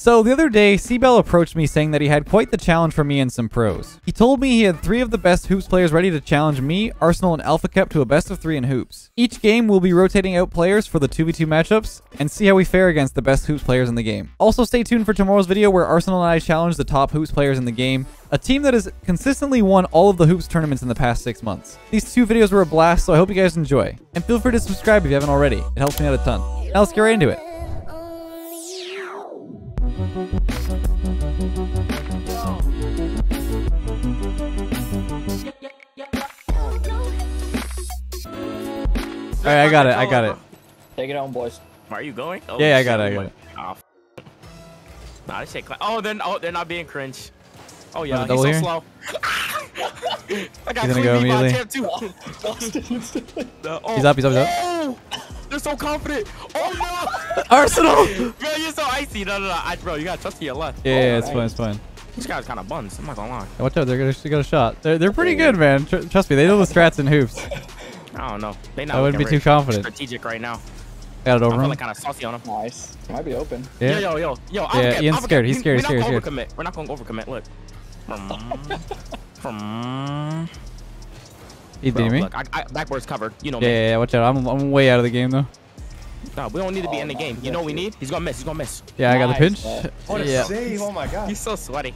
So the other day, CBell approached me saying that he had quite the challenge for me and some pros. He told me he had three of the best hoops players ready to challenge me, Arsenal, and Alpha Kep to a best of three in hoops. Each game will be rotating out players for the 2v2 matchups and see how we fare against the best hoops players in the game. Also stay tuned for tomorrow's video where Arsenal and I challenge the top hoops players in the game, a team that has consistently won all of the hoops tournaments in the past six months. These two videos were a blast, so I hope you guys enjoy. And feel free to subscribe if you haven't already. It helps me out a ton. Now let's get right into it. All right, I got it. I got it. Take it home, boys. Where are you going? Oh, Yeah, I got it, I I'm got like, Oh, f- nah, this shit. cla- Oh, then oh, they're not being cringe. Oh yeah, double he's so here? slow. I got He's gonna clean go beat immediately. champ too. The- oh, He's up, he's up, he's up. Oh, they're so confident. Oh no, Arsenal! bro, you're so icy. No, no, no, I, bro, you gotta trust me your left. Yeah, yeah, it's nice. fine, it's fine. These guys kind of buns. I'm not gonna lie. Watch out, they're gonna they got a shot. They're, they're pretty good, man. Tr trust me, they know the strats and hoops. I don't know. They not I wouldn't be too confident. Strategic right now. Got it I'm over him. feeling kind of saucy on them. Nice. Might be open. Yeah. Yo, yo, yo, yo. Yeah, I'll get, Ian's I'll scared, Get, he's scared, we, he's we're not gonna overcommit. We're not gonna overcommit. Look. From, from. He's Bro, me. look, I, I, backboard's covered. You know Yeah, me. yeah, yeah, watch out. I'm, I'm way out of the game, though. No, we don't need to be Oh, in the game. You know what we need? He's gonna miss. He's gonna miss. Yeah, I got the Nice, pinch. man. What a Yeah. save! Oh my god. He's so sweaty.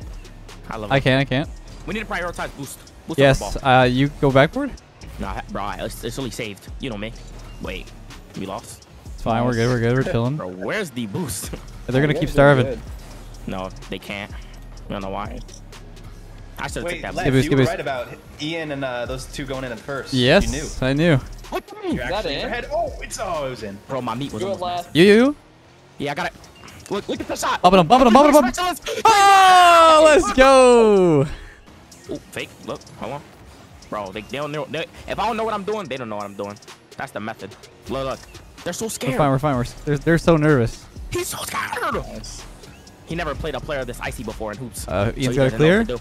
I love it. I can't, I can't. We need to prioritize boost. boost Yes, ball. uh, you go backward? Nah, bro, it's, it's really saved. You know me. Wait, we lost. It's fine, we're good, we're good, we're chilling. Bro, where's the boost? They're gonna keep starving. no, they can't. I don't know why. I should have Wait, took that. Lev, Give us- you give were us- right about Ian and uh, those two going in at first. Yes, You knew. I knew. What do you mean? You're that actually in in? your head. Oh, it's oh, it was in. Bro, my meat was Do it almost last. You, you, you. Yeah, I got it. Look, look at the shot. Bump it up, bump it up, bump it up, bump it up. Oh, let's go! Ooh, fake. Look, hold on. Bro, they, they don't know. They, if I don't know what I'm doing, they don't know what I'm doing. That's the method. Look, look. They're so scared. We're fine, we're fine. We're, s- they're, they're so nervous. He's so scared. He never played a player this icy before in hoops. Uh, Ian's he got it doesn't know clear?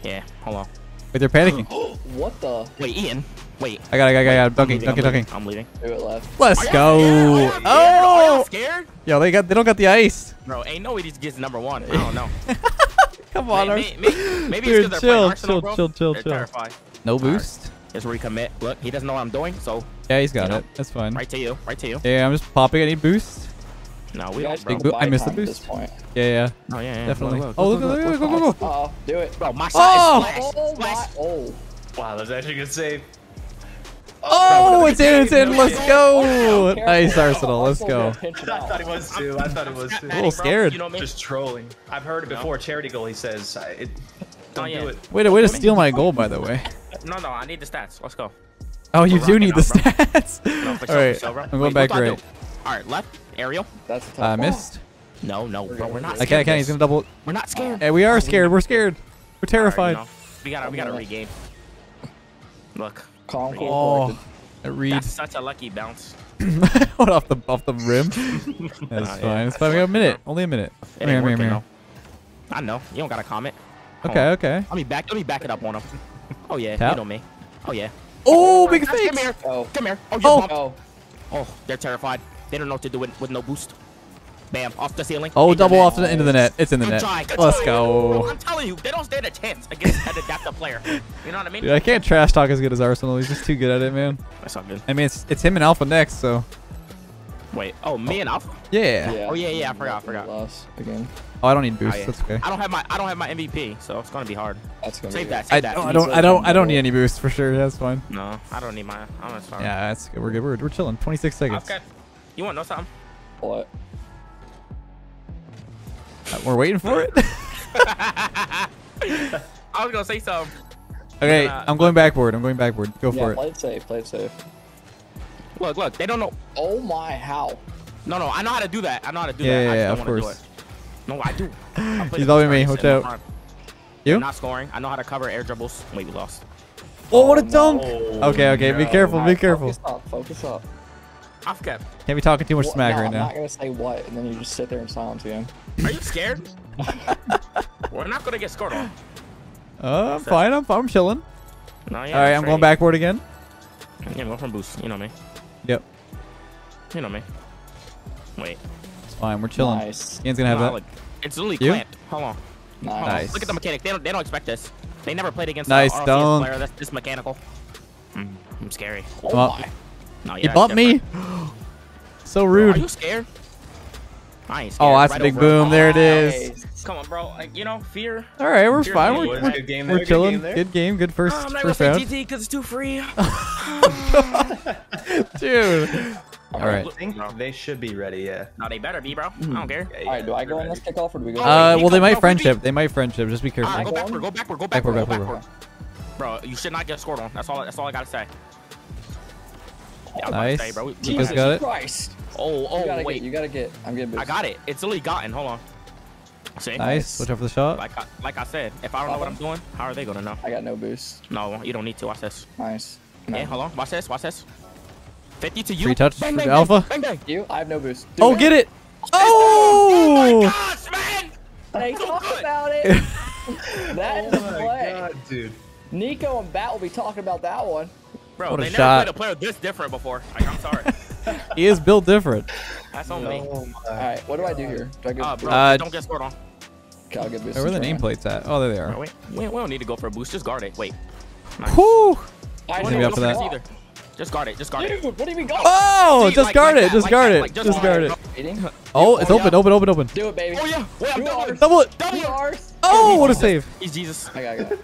What to do. Yeah, oh hold on. Wait, they're panicking. What the? Wait, Ian. Wait. I got it, I got it, I got it. I'm Dunking, leaving, dunking, dunking. I'm leaving. Do it left. Let's Are go! scared? Are y'all scared? Oh! Are y'all Oh! scared? Yo, they got, they don't got the ice. Bro, ain't no way these gets number one. I don't know. Come on, May- Ars- may- may- maybe Dude, it's because they're chill, playing Arsenal, chill, bro. chill, chill, They're chill. terrified. No Alright. boost. Just recommit. Look, he doesn't know what I'm doing, so Yeah, he's got You know, it. That's fine. right to you, right to you. Yeah, I'm just popping. I need boost. No, we guys don't, bro. Big don't I missed the boost. point. Yeah, yeah, Oh yeah, yeah. definitely. Look, oh, look, look, look, look, look, go, go, look. go. Uh oh, do it. Bro, my shot Oh! is splash. Oh splash. my! Oh. Wow, that was actually a good save. Oh, it's in, it's in. Let's go. Nice, Arsenal. Let's go. gonna pinch it I thought he was too. I thought he was too. A little scared. You know me? Just trolling. I've heard it before. Charity goal. He says, I- it, "Don't Oh, yeah. do it." Way to, way to steal my goal, by the way. No, no, I need the stats. Let's go. Oh, you We're do need the rocking stats. No, for All sure, right, for sure, bro. I'm going Wait, back what do I right. All right, left, aerial. That's a tough uh, I missed. No, no, bro, we're not. I scared can't, I of can't. He's gonna double. We're not scared. Hey, we are scared. We're scared. We're terrified. right, you know, we gotta, we gotta regain. Look, Calm, cool, Oh, collected. it reads. that's such a lucky bounce. what off the off the rim? That's Nah, fine. yeah. It's fine. We got a minute. Only a minute. It Come here, ain't here, here. though. I know. You don't gotta comment. Hold Okay, on. okay. Let me back. Let me back it up on him. Oh yeah, Tap. you know me. Oh yeah. Oh, big face. Come here. Oh. Come here. Oh, you Oh. Oh, Oh, they're terrified. They don't know what to do with, with no boost. Bam, off the ceiling. Oh, double off to the into the net. It's in the Good net. try, good Let's try. Bro, go. I'm telling you, they don't stand a chance against an adaptive player. You know what I mean? Dude, I can't trash talk as good as Arsenal. He's just too good at it, man. That's not good. I mean, it's it's him and Alpha next, so Wait. Oh, me and Alpha. yeah. yeah. Oh, yeah, yeah, I forgot, I forgot. Lost again. Oh, I don't need Oh, boost. yeah. That's okay. I don't have my I don't have my MVP, so it's gonna be hard. That's gonna Save be that. Save I, that. don't- I don't. I don't. I don't need any boost for sure. That's fine. No, I don't need my. I'm gonna start. Yeah, that's good. We're good. We're, we're chilling. 26 seconds. Okay. You want to know something? What? Uh, We're waiting for it. I was gonna say something. okay, Uh, I'm going backward. I'm going backward. Go Yeah, for it. play it safe. Play it safe. Look, look. They don't know. Oh my! How? No, no. I know how to do that. I know how to do Yeah, that. yeah, I yeah, just of don't wanna course. Do it. No, I do. I He's the loving me. first Watch out. You? I'm not scoring. I know how to cover air dribbles. Wait, we lost. Oh, what a dunk! Oh, Okay, okay. Be no. careful. Be careful. Focus up. Focus up. I forgot. Can't be talking too much What- smack no, right I'm now. not gonna say what, and then you just sit there in silence again. Are you scared? We're not gonna get scored on. Uh, I'm fine. I'm, fine. I'm chilling. No, yeah. All right, I'm going backward again. Yeah, go from boost. You know me. Yep. You know me. Wait. It's fine. We're chilling. Nice. Ian's gonna have No, I that. It's literally You? clamped. Hold on. Nice. Hold on. Look at the mechanic. They don't. They don't expect this. They never played against Nice a player that's this mechanical. Mm, I'm scary. Oh Well, my. No, He yeah, bumped me. different. So Bro, Are you scared? I ain't scared. Oh, that's a big over him. boom. There it is. Nice. Come on, bro. Like, you know, fear. All right, we're Fear fine. We're, Boys, we're, good game there, we're good chilling. game. Good game. Good first Oh, I'm not gonna first say because it's too free. Dude. All right. I think they should be ready. Yeah. no, they better be, bro. I don't care. Yeah, All right, do I they're go on ready. this kickoff or do we go? Uh, wait, well, they might friendship. They might friendship. Just be careful. All right, go Go backward, go backward, go Backward, backward, go backward, backward. Bro, you should not get scored on. That's all. That's all I gotta say. Yeah, I was about to Nice. say, bro. we- we Nico's gotta- got it. Christ. Oh, You oh, gotta wait. get. You gotta get. I'm getting. I got it. It's literally gotten. Hold on. See? Nice. Watch out for the shot. Like I, like I said, if I don't know what I'm doing, how are they gonna know? I got no boost. No, you don't need to. Watch this. Nice. Yeah, hold on. Watch this. Watch this. 50 to you. Free touch Bang, for bang, the bang, alpha. Bang, bang. You? I have no boost. Do Oh, get it. Oh! Oh! my Gosh, man! They So talk good. about it. that is Oh a my play. god, dude. Nico and Bat will be talking about that one. Bro, What a they never shot. played a player this different before. Like, I'm sorry. He is built different. That's on me. Oh All my. right, what do I do here? Do I go? Uh, bro, Uh, don't get scored on. okay, I'll get boost. Where are the and try. nameplates at? Oh, there they Bro, are. wait, we, we don't need to go for a boost. Just guard it. Wait. Nice. Whew. I Don't Maybe go up for for that. either. Just guard it. Just guard it. Dude, what do you mean go? Oh, See, just like- guard like it. that, Just like guard that, it. like, just Just guard guard it. it. Oh, it's Oh, open. yeah. Open. Open. Open. Do it, baby. Oh, yeah. Wait, I'm Two double. R's. Double it. W. Two R's. Oh, what a save. He's Jesus. I got it.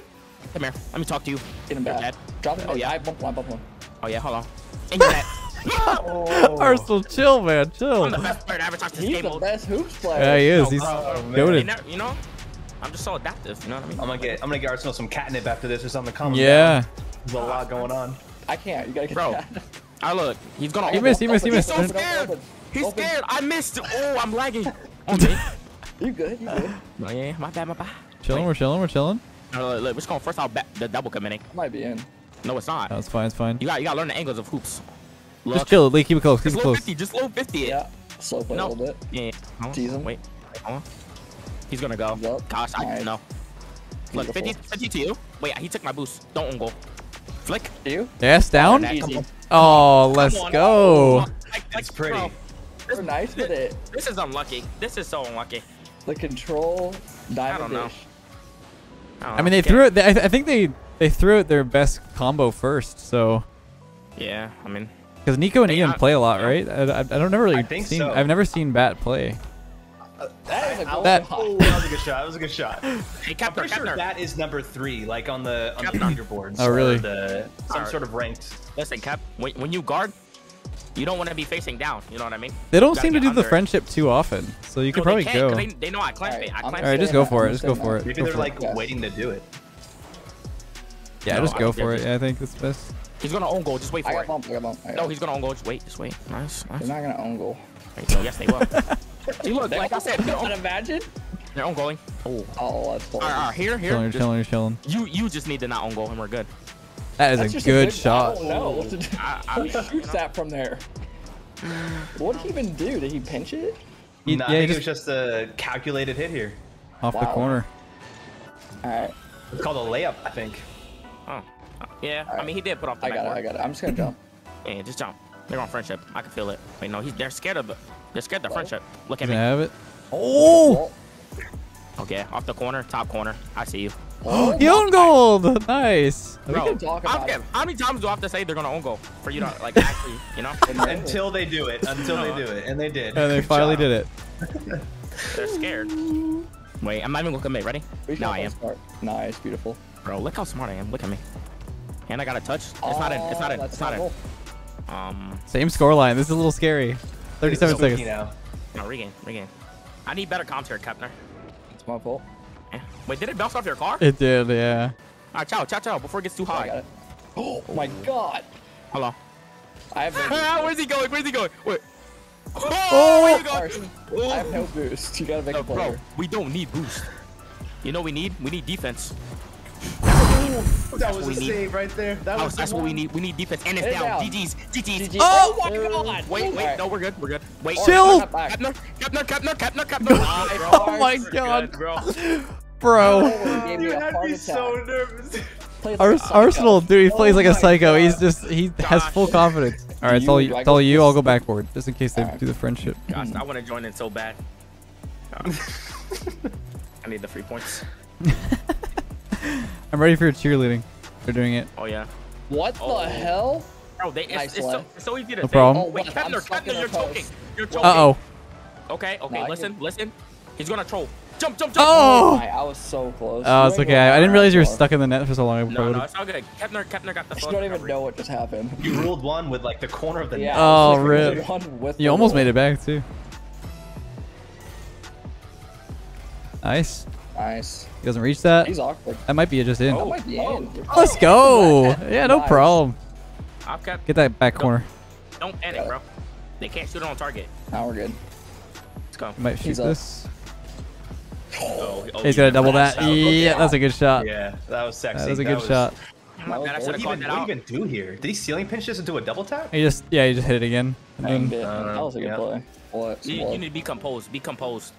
Come here. Let me talk to you. Get him back. dead. Drop it. Oh, yeah. I bump one. Bump one. Oh, yeah. Hold on. And you're dead. Oh. Arsenal, chill, man. Chill. I'm the best player to ever touch this He's game the mode. best hoops player. Yeah, he is. He's Oh, man. They never, you know, I'm just so adaptive. You know what I mean? I'm gonna get. I'm gonna get Arsenal some catnip after this or something. Calm him Yeah. down. There's a lot going on. I can't. You gotta get Bro, that. I look. He's gonna. He open. missed. He missed. He missed. open, He's open, scared. open. He's Open. scared. I missed. Oh, I'm lagging. On me. You good? You good? Oh, yeah, my bad, my bad. Chilling. We're chilling. We're chilling. No, look, look, we're just going first out back, the double committing. Might be in. No, it's not. No, fine. It's fine. You got you got to learn the angles of hoops. Look, Just chill. Lee, keep it close. Keep just it low close. 50, just low 50. Yeah. Slow play No. a little bit. Yeah. Hold on. Tease him. Wait. Hold on. He's gonna go. Yup. Gosh, I Nice. didn't know. Look, 50, 50 to you. Wait, he took my boost. Don't on goal. Flick. You? Yes, down. Come Easy. Oh, let's go. Oh, like, like, It's pretty. bro, We're nice with it. this is unlucky. This is so unlucky. The control diamond don't know. I, don't I mean, know. they threw it. They, I I think they they threw it their best combo first. So Yeah, I mean, because Nico and Ian play a lot, right? I, I, I don't never really I think seen. so. I've never seen Bat play. Uh, that is a good That- Oh, that was a good shot. That was a good shot. hey, I'm Kepler, pretty sure Kepler. that is number three, like on the on the Captain. leaderboards. Oh, really? The, some Alright. sort of ranked. Listen, Cap, when, when you guard, you don't want to be facing down. You know what I mean? They don't seem to do the under it. friendship too often, so you could probably they can't, go. 'cause They, they know I clamp Alright, it. I clamp All gonna right, it. just go for it. Just go for it. Maybe Go they're for it. like waiting to do it. Yeah, No, just go don't for get it. you. I think it's best. He's gonna own goal. Just wait I for got it. bumped. I got bumped. I got No, he's gonna own goal. Just wait. Just wait. Nice. nice. They're not gonna own goal. There you go. Yes, they will. See, look, like I said, they're Can own, imagine? they're own goaling. Oh. Oh, that's All right, all right, here, here. Chilling, you're just- chilling, you're chilling. you, you just need to not own goal, and we're good. That is That's a just good I shot. don't know what to do. I- I- Who you shoots know. that from there? What did he even do? Did he pinch it? He- no, yeah, I he think just it was just a calculated hit here. off the corner. All right, It's called a layup, I think. Oh. Yeah, I mean, he did put off the I got it. I got it. I'm just gonna jump. Yeah, just jump. They're on friendship. I can feel it. Wait, no, he's they're scared of the they're scared of the friendship. Look at Can I me. have it? Oh, oh Okay, off the corner, top corner. I see you. Oh, he owned gold. Nice. We can talk I'm about scared. it. How many times do I have to say they're gonna own goal for you to like actually, you know? Until they do it. Until they do it, and they did. And they Good finally job. did it. They're scared. Wait, I'm not even gonna commit. Ready? No, I am. start. Nice, beautiful. Bro, look how smart I am. Look at me. And I got a touch. It's not in. It's not in. Oh, It's not in. goal. Um, Same scoreline. This is a little scary. 37 seconds. now. no, regain, regain. I need better comms here, Kepner. It's my fault. Eh. Wait, did it bounce off your car? It did, yeah. All right, ciao, ciao, ciao. Before it gets too high. it. Oh my god! Hello. I have no boost. where's he going? Where's he going? Wait. Oh, Oh! where you Carson, going? I have no boost. You gotta make No, a play. bro, we don't need boost. You know what we need? We need defense. That was a need. save right there. That Oh, was that's what we need. We need defense, and it's down. down. GG's, GG's. GG. Oh, oh! my god! Wait, wait, Alright. no, we're good. We're good. Wait. Or Chill. step back. Kepner, Kepner, Kepner, Kepner, Kepner. Nice, bro. Oh my god. bro. Bro. Oh, gave me You had me so nervous. Like Ars- a psycho. Arsenal, dude, he plays Oh like a psycho. God. He's just, he has full confidence. All right, it's all, do you, I it's all you. I'll go backward, just in case they Alright. do the friendship. Gosh, I hmm. want to join in so bad. I need the free points. I'm ready for your cheerleading. They're doing it. Oh yeah. What Oh. the hell? Bro, they, it's, Nice it's, so, it's so easy to No say. problem. Oh, Wait, what? I'm Kepner, stuck in Kepner, the you're choking. You're choking. Uh oh. Okay, okay, No, listen, can- listen. He's gonna troll. Jump, jump, jump. Oh. My, I was so close. Oh, You it's okay. going I didn't realize you were stuck in the net for so long. I No, no, probably- it's all good. Kepner, Kepner got the I full don't even know what just happened. You ruled one with like the corner of the Yeah. net. Oh, I like, rip. one with You almost roll. made it back too. Nice. Nice. He doesn't reach that. He's awkward. That might be just in. Oh. That might be in. Let's go. Yeah, no Nice. problem. I've kept. Get that back corner. Don't panic, bro. They can't shoot it on target. Now we're good. Let's go. I might shoot He's this. Oh, oh, He's gonna double that. That was- Yeah, that's a good shot. Yeah, that was sexy. That was a good shot. My bad, I What should What have do you called even, that what do you even do here? Did he ceiling pinch this into a double tap? He just yeah, he just hit it again. And Banged then. Uh, that was a good yeah. play. What? You, What? you need to be composed. Be composed.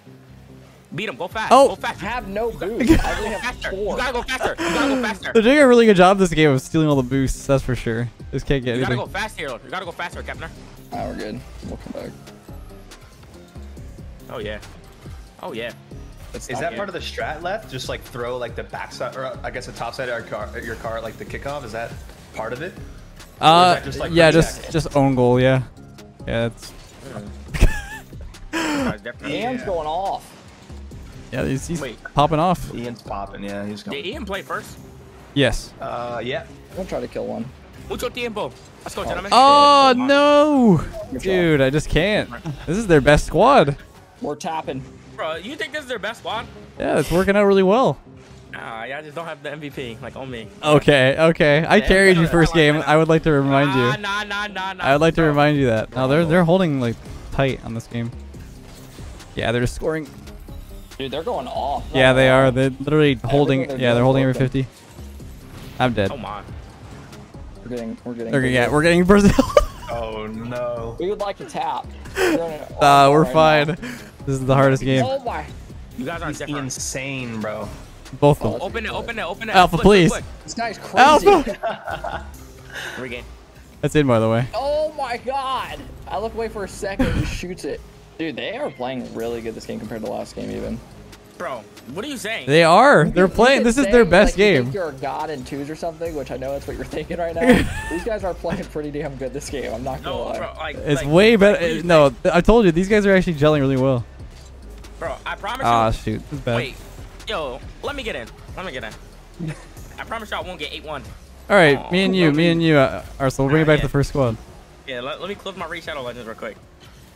Beat him. Go fast. Oh. Go fast. I have no boost. I only have faster. You gotta go faster. You gotta go faster. they're doing a really good job this game of stealing all the boosts. That's for sure. Just can't get You gotta go fast here. You gotta go faster, Kepner. Now we're good. We'll come back. Oh yeah. Oh yeah. It's Is that good. part of the strat left? Just like throw like the backside, or I guess the top side of your car, your car like the kickoff. Is that part of it? Uh, just, like, yeah, just check? just own goal. Yeah, yeah, that's Guys, definitely- Hands Yeah. going off. Yeah. He's, he's Wait. popping off. Ian's popping. Yeah, he's Did going. Ian play first? Yes. Uh, yeah. I'm gonna try to kill one. Mucho tiempo. Let's go, gentlemen. Oh no, dude! I just can't. This is their best squad. We're tapping. Bro, you think this is their best squad? Yeah, it's working out really well. Nah, y'all just don't have the MVP like on me. Okay, okay. I Yeah, carried you first game. yeah. I would like to remind Nah, you. nah, nah, nah, nah. I would like to remind you that. No, they're they're holding like tight on this game. Yeah, they're just scoring. Dude, they're going off. Yeah, they are. They're literally holding. they're Yeah, they're holding every broken. 50. I'm dead. Oh my. We're getting. We're getting. Okay, yeah, we're getting Brazil. Oh no. We would like to tap. We're, in an uh, we're right fine. now. This is the hardest game. Oh my. You guys aren't different. insane, bro. Both Oh, of them. Open it, open it, open it. Alpha, Look, please. Look, This guy's crazy. Alpha. look. Regain. That's in, by the way. Oh my god! I look away for a second, he shoots it. Dude, they are playing really good this game compared to last game even. Bro, what are you saying? They are. They're playing. This is say, their best like, you think game. You're a god in twos or something, which I know that's what you're thinking right now. These guys are playing pretty damn good this game. I'm not gonna no, lie. bro, like, It's like, way like, what are better. you No. I told you these guys are actually gelling really well. Bro, I promise Ah, you. shoot. This is bad. Wait, yo, let me get in. Let me get in. I promise you I won't get 8-1. All right, Aw. me and you, me and you, uh, Arsenal. We'll bring it back to the first squad. Yeah, let, let me close my Raid Shadow Legends real quick.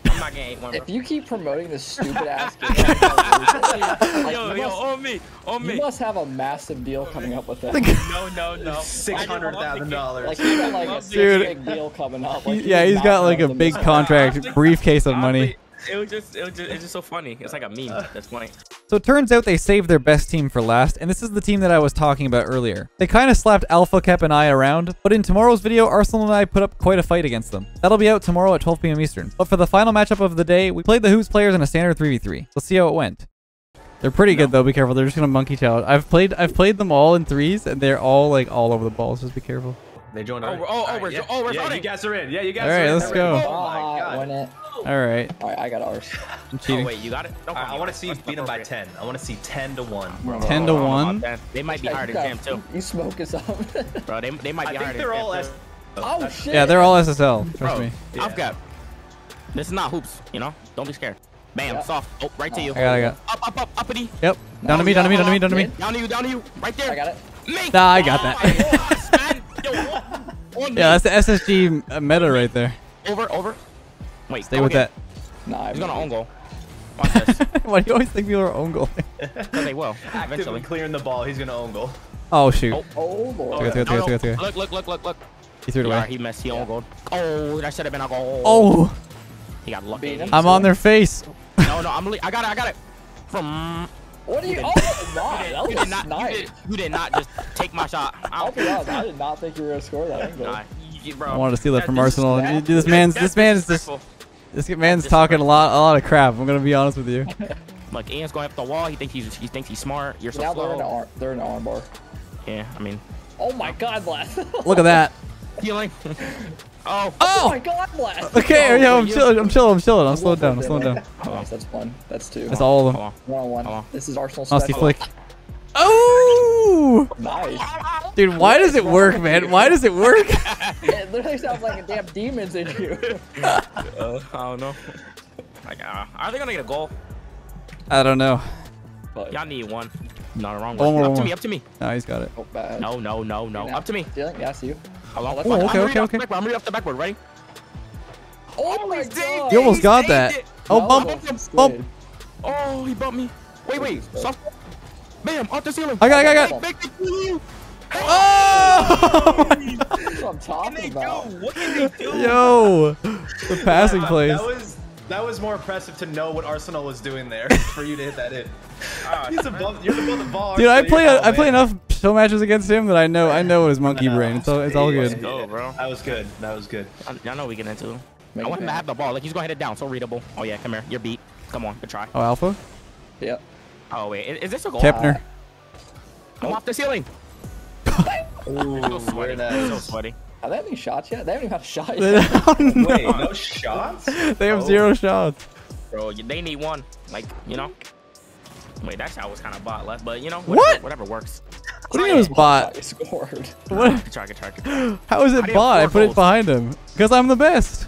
I'm not getting 8-1, bro. If you keep promoting this stupid ass game, like, yo, you, yo, must, on me, on you must have a massive deal coming up with that. No, no, no. Six hundred thousand dollars. Like you got like a Dude. big deal coming up. Like, He- you yeah, did he's not got like a big contract, briefcase of money. It was just, it was just, it's just so funny. It's like a meme. Uh. That's funny. So it turns out they saved their best team for last, and this is the team that I was talking about earlier. They kind of slapped Alpha Kep and I around, but in tomorrow's video, Arsenal and I put up quite a fight against them. That'll be out tomorrow at 12 p.m. Eastern. But for the final matchup of the day, we played the Hoops players in a standard 3v3. Let's see how it went. They're pretty good though. Be careful. They're just gonna monkey challenge. I've played I've played them all in threes, and they're all like all over the ball. So just be careful. They joined. Oh, already. we're- oh, oh, Alright, we're- yeah. oh, we're yeah, starting. you guys are in. Yeah, you guys. Alright, are in. let's They're go. ready. Oh, Oh my hot, win god. it. All right, All right, I got ours. I'm Oh, cheating. wait, you got it? Don't I, I want to see That's beat them by ten. I want to see ten to one. 10 to Oh, one. man. They might be Yeah, higher you than got- too. You smoke us up. Bro, they, they might I be think they're than all S. oh shit. Yeah, they're all SSL. Trust me. I've got. This is not hoops, you know? Don't be scared. Bam, Yeah. soft. Oh, right to oh. you. I got, I got. Up, up, up, uppity. Yep. Down to me. Down to me. Down to me. Down to me. Down to you, down to you. Right there. I got it. Me. Nah, I got Oh that. my gosh, man. Yo, on me. Yeah, that's the SSG meta right there. Over, over. Wait, Stay with again. that. Nah, He's gonna own goal. Watch this. Why do you always think people are own goal? Because they will. Actively Eventually. clearing the ball. He's gonna own goal. Oh shoot. Oh. Oh lord. Okay, okay, No, okay, no. okay. Look, look, look, look, look. He threw it Yeah, away. he missed. He own goal. Oh, that should have been a goal. Oh, He got lucky. Beat. I'm on their face. No, no, I'm. li- I got it. I got it. From. What are you? You Oh didn't- my, You that did was not. You nice. did, you did not just take my shot. I I'll be honest, I did not think you were gonna score that angle. Nah, you, bro. I wanted to steal that from Arsenal. disrespectful. And this man's this man is just this man's talking a lot a lot of crap. I'm gonna be honest with you. Like Ian's going up the wall. He thinks he's he thinks he's smart. You're so now they're in an arm. They're in an arm bar. Yeah, I mean, Oh my god, blast. Look at that. Healing. Oh. Oh Oh! my god, blast! Okay, Oh, yeah, I'm you- chilling. I'm chilling. I'm chilling. I'm slowing down. I'm more slowing down. Nice, that's one. That's two. That's all of them. Hold on. One on one. Hold on. This is Arsenal Nasty special. flick. Oh! Nice. Dude, why does it work, man? Why does it work? It literally sounds like a damn demon's in you. Uh, I don't know. Like, uh, are they gonna get a goal? I don't know. But Y'all need one. No, the wrong oh, One one. more, up one to more. me. Oh. Up to me. No, he's got it. oh, bad. No, no, no, no. Up to me. Stealing? Yeah, I see you. Hello. Oh, okay, I'm okay, ready off the okay. backboard. I'm ready off the backboard. Ready? Oh, my god. it. You almost He got saved that. it. Oh, No, bump. bump. Oh, he bumped me. Wait, wait. Soft. Bam! Off the ceiling. I got it, I got it. Make the two. Oh! That's what I'm talking about. What can they do? Yo, the passing That- plays. That was more impressive to know what Arsenal was doing there for you to hit that in. Ah, He's above. You're above the ball. Dude, I play you're- I oh, play enough show matches against him that I know I know his monkey brain. It's all it's all let's good. go, bro. That was good. That was good. I, I know we get into. Make I want him to have the ball. Like he's gonna hit it down. So readable. Oh yeah, come here. You're beat. Come on, good try. Oh, Alpha, Yep. Oh wait, is, is this a goal? Kepner. I'm off the ceiling. Ooh, So sweaty. very So sweaty. Have they had any shots yet? They haven't even had a shot yet. don't- oh, Wait, no shots? they have Oh. zero shots. Bro, they need one. Like, you know. Wait, that shot was kind of bot left, but you know, What? whatever, whatever works. What do you mean it was bot? I scored. What? Good try, good try, good try. How is it do bot? I four put it behind him because I'm the best.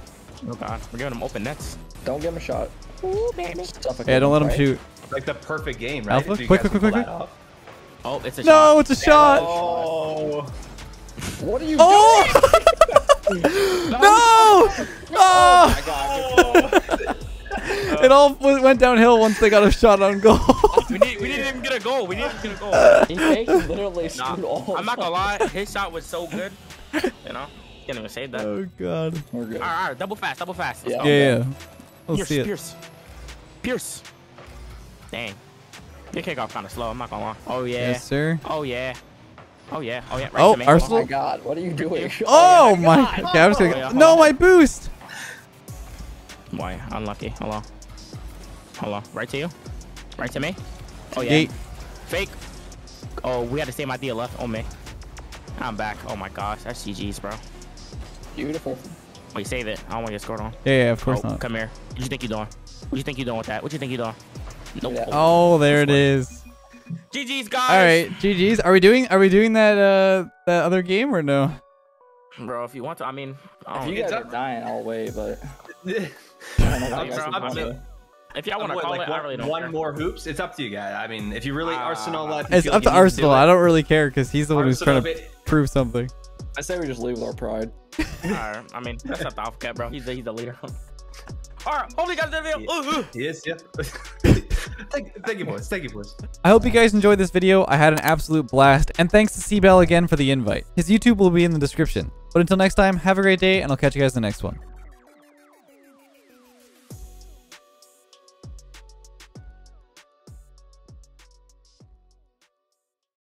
Oh god, we're giving them open nets. Don't give him a shot. Suffocate Yeah, don't let him right? shoot. Like the perfect game, right? Alpha? Quick, quick, quick, quick, Oh, it's a shot. No, shot. it's a shot. Oh. What are you Oh! no! Ah! Oh! doing? It all w- went downhill once they got a shot on goal. we, need, we didn't even get a goal. We didn't even get a goal. He literally Nah, screwed all I'm not gonna lie. His shot was so good. You know, can't even save that. Oh god. We're good. right, all right, double fast, double fast. Let's Yeah. go. Yeah, yeah. Let's Pierce, see it. Pierce, Pierce. Dang, your kickoff kind of slow. I'm not gonna lie. Oh yeah. Yes, sir. Oh yeah. Oh yeah. Oh yeah. Right Oh, to me. Oh my god, what are you doing? Oh, oh my god. Okay, I was Oh, gonna. hold No, on. my boost. Why? Unlucky. Hold on. Hold on. Right to you. Right to me. Oh yeah. Gate. Fake. Oh, we had the same idea left on me. I'm back. Oh my gosh, that's GG's, bro. Beautiful. Oh, Wait, save it. I don't want to get scored on. Yeah, yeah, of course oh, not. come here. What you think you're doing? What you think you're doing with that? What you think you're doing? Nope. Yeah. Oh, there it is. GG's, guys. All right, GG's. Are we doing? Are we doing that? Uh, that other game or no? Bro, if you want to, I mean, I If don't you guys are dying, I'll wait, but Yeah. I don't know if you guys bro, can I'm call good. it. if y'all want to What, call like it, I one, really don't one care. more hoops. It's up to you guys. I mean, if you really Ah. Arsenal left, you It's feel up you to do Arsenal. it. I don't really care because he's the one who's trying to prove something. I say we just leave with our pride. All right, I mean, that's up to Alpha Cat, bro. He's the, he's the leader. All right, hopefully you guys did the video. Ooh, ooh. Yes, yeah. thank, you, boys. Thank you, boys. I hope you guys enjoyed this video. I had an absolute blast, and thanks to C-Bell again for the invite. His YouTube will be in the description. But until next time, have a great day, and I'll catch you guys in the next one.